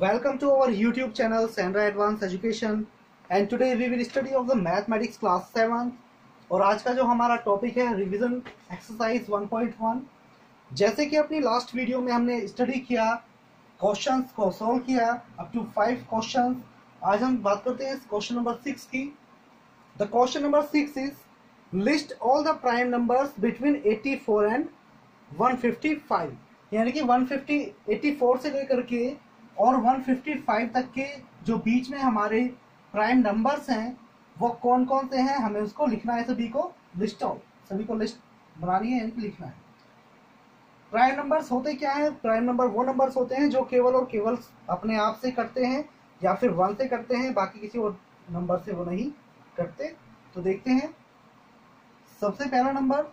Welcome to our YouTube channel, Sandra Advanced Education. And today we will study of the mathematics class 7 और आज का जो हमारा topic है रिवीजन एक्सरसाइज 1.1 जैसे कि अपनी लास्ट वीडियो में हमने स्टडी किया क्वेश्चंस को सॉल्व किया अप टू फाइव क्वेश्चंस आज हम बात करते हैं क्वेश्चन नंबर सिक्स की. The question number six is list all the prime numbers between 84 and 155 यानी कि 150 84 से लेकर के और 155 तक के जो बीच में हमारे प्राइम नंबर्स हैं वो कौन कौन से हैं हमें उसको लिखना है सभी को लिस्ट आउट सभी को लिस्ट बनानी है इनको लिखना है। प्राइम नंबर्स होते क्या है? प्राइम नंबर वो नंबर्स होते हैं जो केवल और केवल अपने आप से कटते हैं या फिर वन से कटते हैं बाकी किसी और नंबर से वो नहीं कटते तो देखते हैं। सबसे पहला नंबर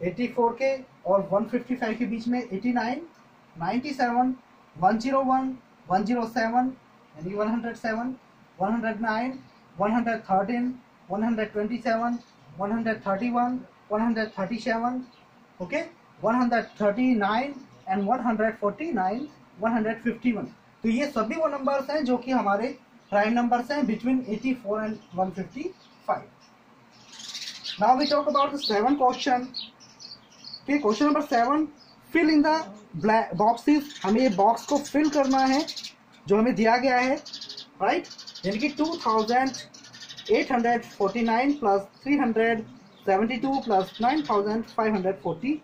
84 के और 155 के बीच में 89, 97, 101, 107 यानी 107, 109, 113, 127, 131, 137, okay, 139 एंड 149, 151. तो ये सभी वो नंबर्स हैं जो कि हमारे प्राइम नंबर्स हैं between 84 and 155. Now we talk about the seven question. Okay, question number seven. Fill in in black boxes. हमें ये बॉक्स को फिल करना है, जो हमें दिया गया है राइट यानी कि 2849 प्लस 372 प्लस 9540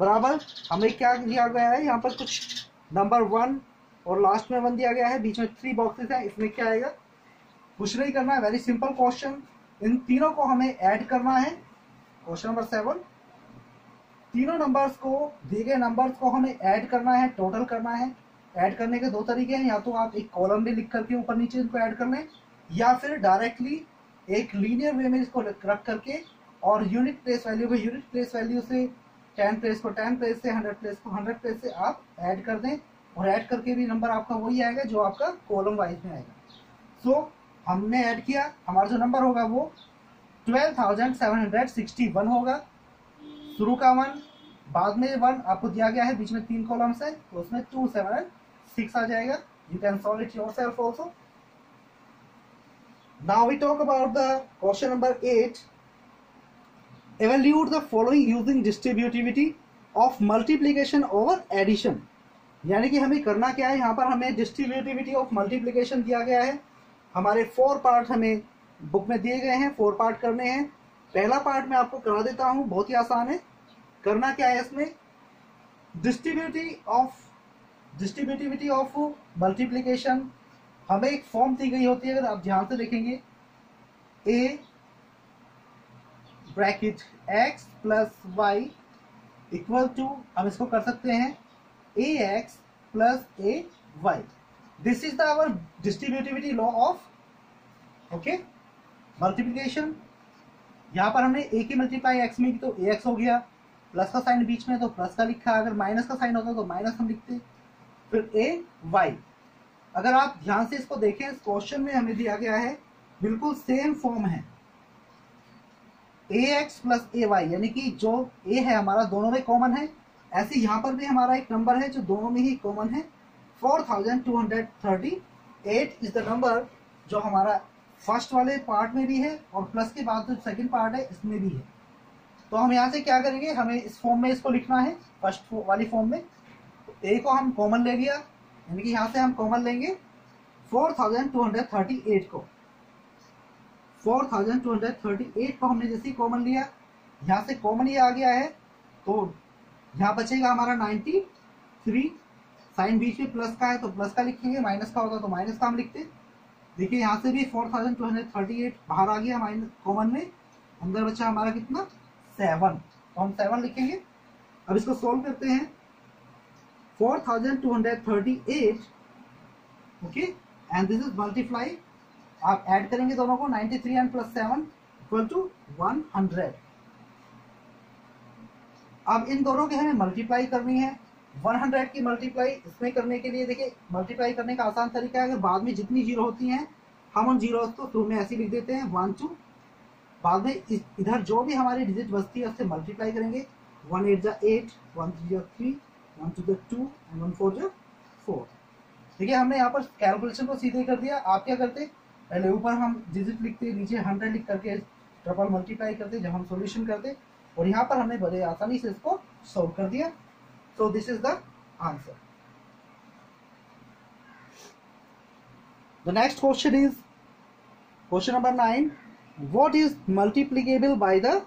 बराबर। हमें क्या दिया गया है? यहाँ पर कुछ नंबर वन और लास्ट में वन दिया गया है। बीच में थ्री बॉक्सेस हैं, इसमें क्या आएगा? कुछ नहीं करना है। वेरी सिंपल क्वेश्चन इन तीनों को हमें ऐड करना है। क्वेश्चन नंबर सेवन तीनों नंबर्स को दिए गए नंबर्स को हमें ऐड करना है टोटल करना है। ऐड करने के दो तरीके हैं या तो आप एक कॉलम में लिख करके ऊपर नीचे इनको ऐड कर लें या फिर डायरेक्टली एक लीनियर वे में इसको रख करके और यूनिट प्लेस वैल्यू को यूनिट प्लेस वैल्यू से टेन प्लेस को टेन प्लेस से हंड्रेड प्लेस को हंड्रेड प्लेस से आप ऐड कर दें और ऐड करके भी नंबर आपका वही आएगा जो आपका कॉलम वाइज में आएगा। सो so, हमने ऐड किया हमारा जो नंबर होगा वो twelve thousand seven hundred sixty one होगा। शुरू का वन बाद में वन आपको दिया गया है, बीच में तीन कॉलम्स है तो उसमें टू सेवन सिक्स आ जाएगा। You can solve it yourself also now we talk about the question number eight evaluate the following using distributivity of multiplication over addition. यानी कि हमें करना क्या है? यहाँ पर हमें डिस्ट्रीब्यूटिविटी ऑफ़ मल्टीप्लीकेशन दिया गया है। हमारे फोर पार्ट हमें बुक में दिए गए हैं फोर पार्ट करने हैं। पहला पार्ट मैं आपको करा देता हूँ, बहुत ही आसान है। करना क्या है इसमें? Distributive of distributivity of multiplication हमें एक फॉर्म दी गई होती है, अगर आप ध्यान से देखेंगे। A bracket x plus y equal to हम इसको कर सकते हैं। A x plus a y this is the our distributivity law of okay multiplication यहाँ पर हमने ए की मल्टीप्लाई एक्स में की तो ए एक्स हो गया। प्लस का साइन बीच में तो प्लस का लिखा अगर माइनस का साइन होता तो माइनस हम लिखते फिर ए वाई अगर आप ध्यान से इसको देखें, इस क्वेश्चन में हमें दिया गया है, बिल्कुल सेम फॉर्म है। A x plus a y यानी कि जो ए है, हमारा दोनों में कॉमन है। ऐसे यहाँ पर भी हमारा एक नंबर है जो दोनों में ही कॉमन है। Four thousand two hundred thirty eight is the number जो हमारा फ़र्स्ट वाले पार्ट में भी है और प्लस के बाद जो सेकंड पार्ट है, इसमें भी है। तो हम यहाँ से क्या करेंगे? हमें इस फॉर्म में इसको लिखना है फ़र्स्ट वाली फॉर्म में। ए को हम कॉमन ले लिया, यानी कि यहाँ से हम कॉमन लेंगे। Four thousand two hundred thirty eight को। Four thousand two hundred thirty eight को हमने जैसे कॉमन लिया, यहाँ से कॉमन ये आ गया है। तो यहाँ बचेगा हमारा नाइन्टी थ्री साइन बीच में प्लस का है तो प्लस का लिखेंगे माइनस का होगा तो माइनस का हम लिखते देखिए यहाँ से भी four thousand two hundred thirty eight बाहर आ गया माइनस कॉमन में। अंदर बचा हमारा कितना? सेवन तो हम सेवन लिखेंगे। अब इसको सोल्व करते हैं। Four thousand two hundred thirty eight okay and this is multiply आप ऐड करेंगे दोनों को 93 and plus seven equal to 100 अब इन दोनों की हमें मल्टीप्लाई करनी है। 100 की मल्टीप्लाई इसमें करने के लिए देखिए मल्टीप्लाई करने का आसान तरीका है। अगर बाद में जितनी ज़ीरो होती हैं, हम उन ज़ीरो को शुरू में ऐसे लिख देते हैं वन टू बाद में इधर जो भी हमारी डिजिट बचती है, उससे मल्टीप्लाई करेंगे। वन एट जा एट वन थ्री जा थ्री वन टू जा टू एंड वन फोर जा फोर देखिए, हमने यहाँ पर कैलकुलेशन को सीधे कर दिया। आप क्या करते? पहले ऊपर हम डिजिट लिखते, नीचे हंड्रेड लिख करके ट्रपल मल्टीप्लाई करते, जब हम सोल्यूशन करते। और यहाँ पर हमने बड़े आसानी से इसको सोल्व कर दिया। So this is the answer the next question is question number nine what is multiplicable by the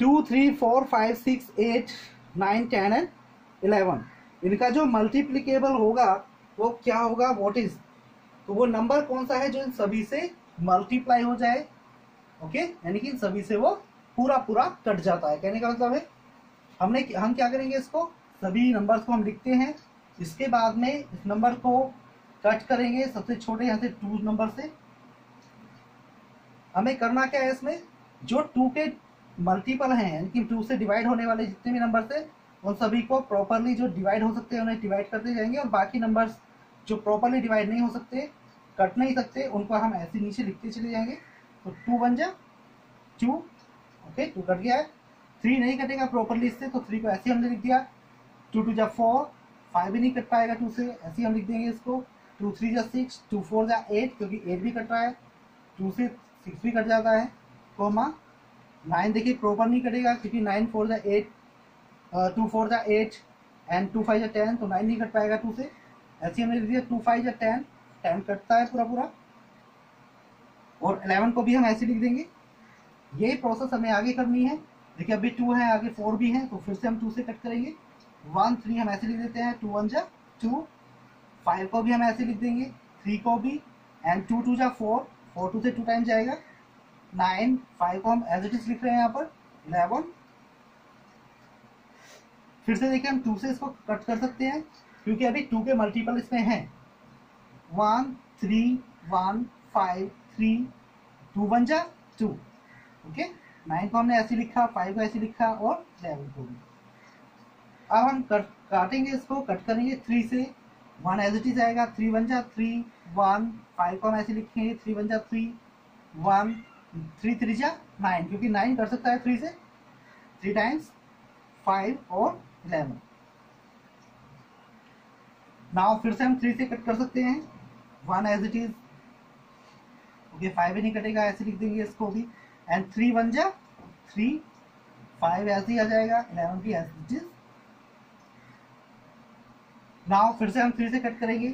2 3 4 5 6 8 9 10 and 11 इनका जो मल्टीप्लीकेबल होगा, वो क्या होगा? व्हाट इज़ तो वो नंबर कौन सा है जो इन सभी से मल्टीप्लाई हो जाए? ओके यानी कि इन सभी से वो पूरा पूरा कट जाता है। कहने का मतलब है, हमने हम क्या करेंगे इसको? सभी नंबर्स को हम लिखते हैं। इसके बाद में इस नंबर को कट करेंगे सबसे छोटे यहाँ से टू नंबर से। हमें करना क्या है इसमें? जो टू के मल्टीपल हैं यानी कि टू से डिवाइड होने वाले जितने भी नंबर्स हैं, उन सभी को प्रॉपरली जो डिवाइड हो सकते हैं, उन्हें डिवाइड करते जाएँगे और बाकी नंबर्स जो प्रॉपरली डिवाइड नहीं हो सकते, कट नहीं सकते, उनको हम ऐसे नीचे लिखते चले जाएँगे। तो टू बन जा टू ओके टू कट गया है। थ्री नहीं कटेगा प्रॉपरली इससे तो थ्री को ऐसे हमने लिख दिया। टू टू जा फोर फाइव भी नहीं कट पाएगा टू से, ऐसे हम लिख देंगे इसको। टू थ्री जा सिक्स टू फोर जा एट क्योंकि एट भी कट रहा है। टू से सिक्स भी कट जाता है कोमा नाइन देखिए प्रॉपर नहीं कटेगा, क्योंकि नाइन फोर जा एट टू फोर जा एट एंड टू फाइव जा टेन तो नाइन नहीं कट पाएगा टू से। ऐसे हमने लिख दिया टू फाइव जा टेन टेन कटता है पूरा पूरा। और इलेवन को भी हम ऐसे लिख देंगे। यही प्रोसेस हमें आगे करनी है। देखिए अभी टू है, आगे फोर भी है तो फिर से हम टू से कट करेंगे। वन थ्री हम ऐसे लिख देते हैं टू वन जा टू फाइव को भी हम ऐसे लिख देंगे थ्री को भी एंड टू टू जा फोर फोर टू से टू टाइम जाएगा। नाइन, फाइव को हम एज इट इज़ लिख रहे हैं यहाँ पर, इलेवन। फिर से देखिए, हम टू से इसको कट कर सकते हैं, क्योंकि अभी टू के मल्टीपल इसमें हैं। One three one five three two one जा टू ओके नाइन को हमने ऐसे लिखा फाइव को ऐसे लिखा और इलेवन को भी। अब हम कट काटेंगे इसको कट करेंगे थ्री से। वन एज इट इज़ आएगा थ्री वन जा थ्री वन फाइव को हम ऐसे लिखेंगे थ्री वन जा थ्री वन थ्री थ्री जा नाइन क्योंकि नाइन कर सकता है थ्री से थ्री टाइम्स फाइव और इलेवन नाउ फिर से हम थ्री से कट कर सकते हैं। One as it is okay five ही नहीं कटेगा, ऐसे लिख देंगे इसको भी। एंड थ्री वन जा थ्री फाइव ऐसे ही आ जाएगा इलेवन भी एज इट इज़ नाउ फिर से हम थ्री से कट करेंगे।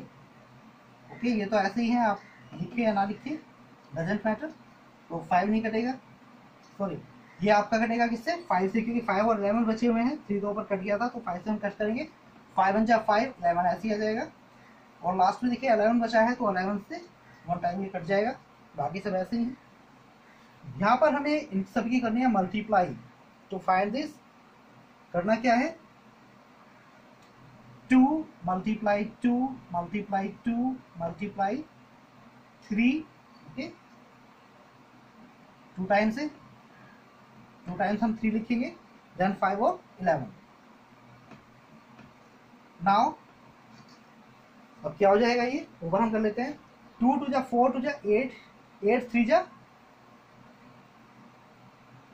ओके ये तो ऐसे ही है, आप लिखिए या ना लिखिए डजेंट मैटर तो फाइव नहीं कटेगा। सॉरी ये आपका कटेगा किससे? फाइव से, क्योंकि फाइव और इलेवन बचे हुए हैं थ्री तो ऊपर कट गया था तो फाइव से हम कट करेंगे। फाइव वन जा फाइव इलेवन ऐसे ही आ जाएगा। और लास्ट में देखिए अलेवन बचा है तो अलेवन से वन टाइम ये कट जाएगा। बाकी सब ऐसे ही है। यहाँ पर हमें इन सभी की करनी है मल्टीप्लाई तो फाइंड दिस करना क्या है? Two multiply two multiply two multiply three okay two times है। टू टाइम्स हम थ्री लिखेंगे देन फाइव और इलेवन नाउ अब क्या हो जाएगा ये? ओवर हम कर लेते हैं। टू टू जा फोर टू जा एट एट थ्री जा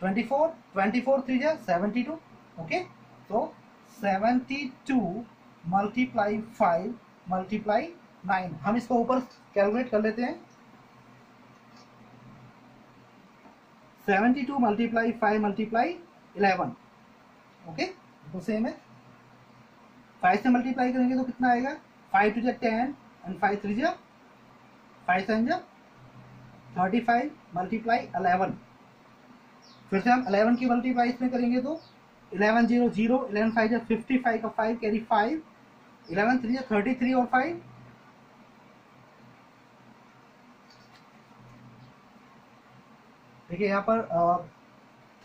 twenty four twenty four three जा सेवेंटी टू ओके तो seventy two multiply five multiply nine हम इसको ऊपर कैलकुलेट कर लेते हैं। Seventy two multiply five multiply eleven okay तो सेम है। फाइव से मल्टीप्लाई करेंगे तो कितना आएगा? फाइव टू जा टेन एंड फाइव थ्री जा फाइव सेवन जा थर्टी फाइव मल्टीप्लाई अलेवन फिर से हम अलेवन की मल्टीप्लाई इसमें करेंगे तो eleven zero zero eleven five जा फिफ्टी फाइव का five carry five eleven three जा थर्टी थ्री और फाइव? देखिए, यहाँ पर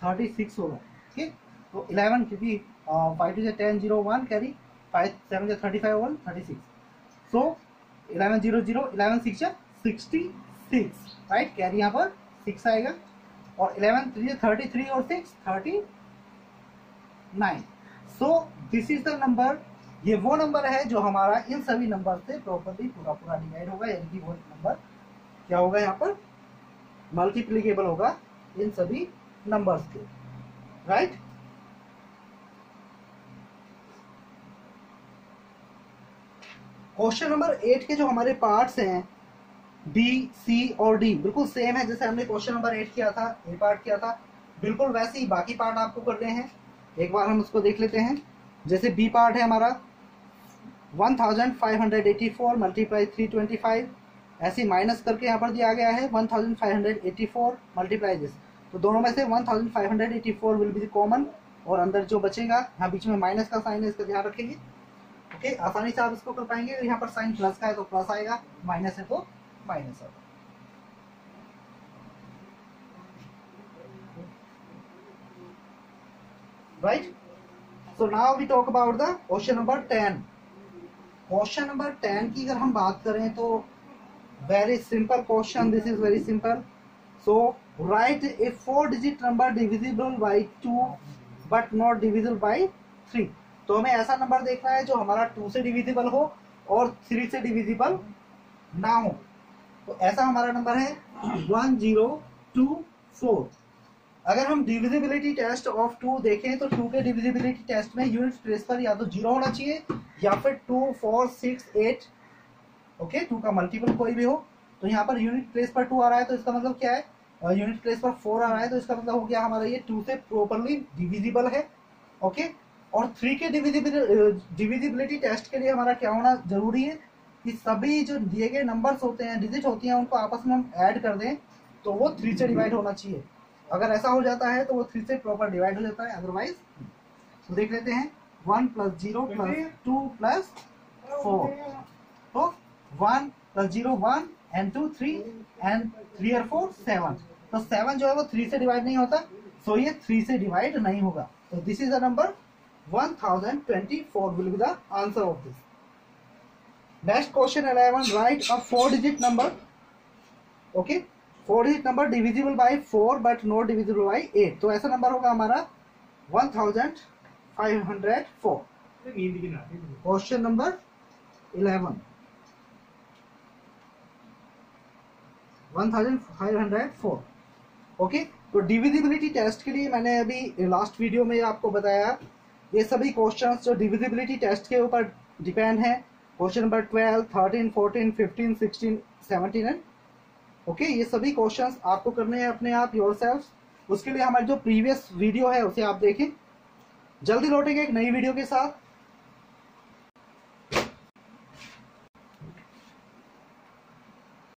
थर्टी सिक्स होगा, ठीक? तो इलेवन, क्योंकि five two ten zero one carry five seven जा thirty five one thirty six so eleven zero zero eleven six जा सिक्सटी सिक्स राइट कैरी यहाँ पर सिक्स आएगा। और इलेवन थ्री थर्टी थ्री और six thirty nine so this is the number ये वो number है जो हमारा इन सभी नंबर से प्रॉपरली पूरा पूरा डिवाइड होगा, यानी कि वो नंबर क्या होगा यहाँ पर? मल्टीप्लीकेबल होगा इन सभी नंबर्स के राइट क्वेश्चन नंबर एट के जो हमारे पार्ट्स हैं बी सी और डी बिल्कुल सेम है, जैसे हमने क्वेश्चन नंबर एट किया था ए पार्ट किया था, बिल्कुल वैसे ही बाकी पार्ट आपको करने हैं। एक बार हम उसको देख लेते हैं। जैसे बी पार्ट है हमारा 1584 मल्टीप्लाई 325 ऐसे माइनस करके यहाँ पर दिया गया है 1584 मल्टीप्लाई दिस तो दोनों में से 1584 विल बी कॉमन और अंदर जो बचेगा, यहाँ बीच में माइनस का साइन है, इसका ध्यान रखेंगे। ओके आसानी से आप इसको कर पाएँगे। यहाँ पर साइन प्लस का है तो प्लस आएगा माइनस है तो माइनस आएगा। Right so now we talk about the question number ten question number ten की अगर हम बात करें तो very simple question this is very simple so write a four digit number divisible by two but not divisible by three तो हमें ऐसा number देखना है जो हमारा टू से डिविजिबल हो और थ्री से डिविजिबल ना हो। तो ऐसा हमारा नंबर है वन ज़ीरो टू फोर अगर हम डिविजिबिलिटी टेस्ट ऑफ़ टू देखें तो टू के डिविजिबिलिटी टेस्ट में यूनिट प्लेस पर या तो ज़ीरो होना चाहिए, या फिर two four six eight okay two का मल्टीपल कोई भी हो तो यहाँ पर यूनिट प्लेस पर टू आ रहा है तो इसका मतलब क्या है? यूनिट प्लेस पर फोर आ रहा है तो इसका मतलब हो गया हमारा ये टू से प्रॉपरली डिविजिबल है ओके और थ्री के डिविजिबिलिटी टेस्ट के लिए हमारा क्या होना ज़रूरी है कि सभी जो दिए गए नंबर्स होते हैं डिजिट होती हैं, उनको आपस में हम ऐड कर दें तो वो थ्री से डिवाइड होना चाहिए। अगर ऐसा हो जाता है तो वो थ्री से प्रॉपर डिवाइड हो जाता है अदरवाइज़ तो देख लेते हैं one plus zero plus two plus four तो one plus zero one and two three and three और फोर सेवन तो सेवन जो है वो थ्री से डिवाइड नहीं होता सो ये थ्री से डिवाइड नहीं होगा. तो this is the number one thousand twenty four will be the answer of this next question eleven right a four digit number okay four digit number divisible by four but not divisible by eight तो ऐसा नंबर होगा हमारा one thousand five hundred four question number eleven one thousand five hundred four okay तो divisibility test के लिए मैंने अभी लास्ट वीडियो में आपको बताया ये सभी क्वेश्चंस जो डिविजिबिलिटी टेस्ट के ऊपर डिपेंड है question number twelve thirteen fourteen fifteen sixteen seventeen and okay ये सभी क्वेश्चन आपको करने हैं अपने आप योर उसके लिए हमारी जो प्रीवियस वीडियो है, उसे आप देखें. जल्दी लौटेंगे एक नई वीडियो के साथ.